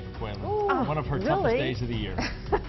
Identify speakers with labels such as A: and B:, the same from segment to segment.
A: day for Quinn.
B: Ooh,
A: One of her oh,
B: really?
A: toughest days of the year.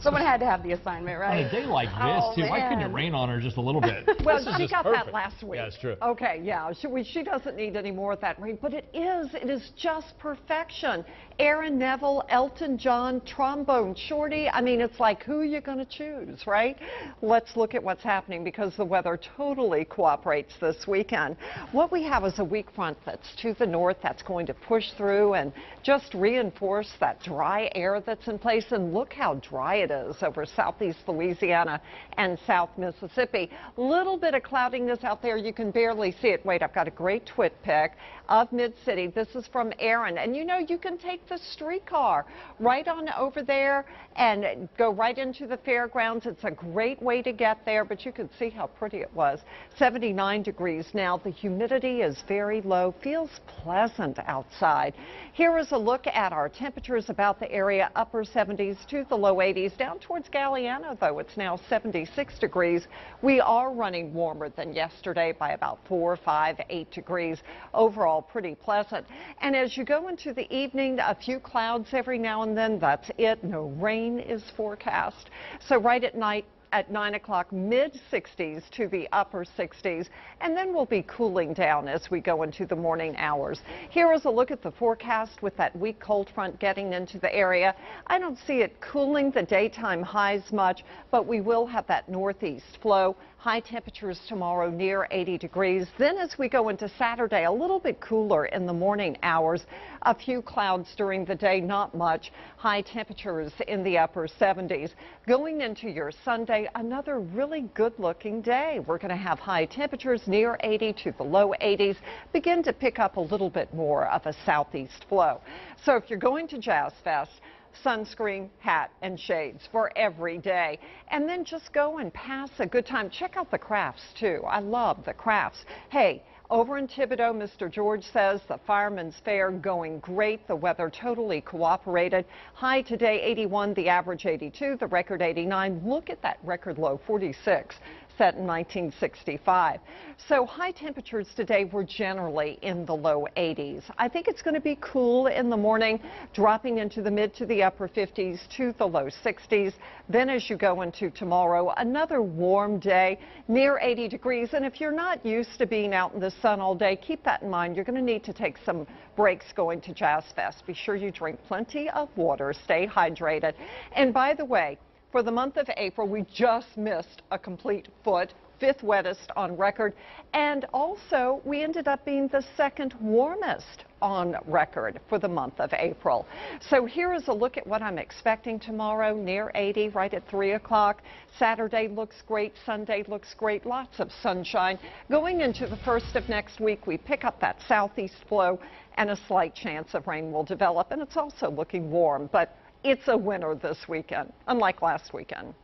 B: Someone had to have the assignment, right?
A: On a day like this,
B: Oh,
A: too, why couldn't it rain on her just a little bit?
C: Well, she got
A: perfect.
C: that last week.
A: Yeah, it's true.
C: Okay, yeah. She, we, she doesn't need any more of that rain, but it is. It is just perfection. Aaron Neville, Elton John, Trombone Shorty. I mean, it's like who are you going to choose, right? Let's look at what's happening because the weather totally cooperates this weekend. What we have is a weak front that's to the north that's going to push through and just reinforce that dry air that's in place. And look how dry is over southeast Louisiana and south Mississippi. Little bit of cloudiness out there. You can barely see it. Wait, I've got a great twit pic of Mid-City. This is from Aaron. And you know, you can take the streetcar right on over there and go right into the fairgrounds. It's a great way to get there, but you can see how pretty it was. 79 degrees now. The humidity is very low. Feels pleasant outside. Here is a look at our temperatures about the area. Upper 70s to the low 80s. Down towards Galliano, though, it's now 76 degrees. We are running warmer than yesterday by about 4, 5, 8 degrees. Overall, pretty pleasant. And as you go into the evening, a few clouds every now and then. That's it. No rain is forecast. So right at night, at 9 o'clock, mid 60s to the upper 60s, and then we'll be cooling down as we go into the morning hours. Here is a look at the forecast with that weak cold front getting into the area. I don't see it cooling the daytime highs much, but we will have that northeast flow. High temperatures tomorrow near 80 degrees. Then as we go into Saturday, a little bit cooler in the morning hours. A few clouds during the day, not much. High temperatures in the upper 70s. Going into your Sunday, another really good looking day. We're going to have high temperatures near 80 to the low 80s. Begin to pick up a little bit more of a southeast flow. So if you're going to Jazz Fest, sunscreen, hat, and shades for every day. And then just go and pass a good time. Check out the crafts, too. I love the crafts. Hey, over in Thibodaux, Mr. George says the Fireman's Fair going great. The weather totally cooperated. High today 81, the average 82, the record 89. Look at that record low 46 set in 1965. So high temperatures today were generally in the low 80s. I think it's going to be cool in the morning, dropping into the mid to the upper 50s to the low 60s. Then as you go into tomorrow, another warm day near 80 degrees. And if you're not used to being out in the sun all day, keep that in mind. You're going to need to take some breaks going to Jazz Fest. Be sure you drink plenty of water, stay hydrated. And by the way, for the month of April, we just missed a complete foot, fifth wettest on record, and also we ended up being the second warmest on record for the month of April. So here is a look at what I'm expecting tomorrow, near 80, right at 3 o'clock. Saturday looks great, Sunday looks great, lots of sunshine. Going into the first of next week, we pick up that southeast flow and a slight chance of rain will develop, and it's also looking warm, but it's a winner this weekend, unlike last weekend.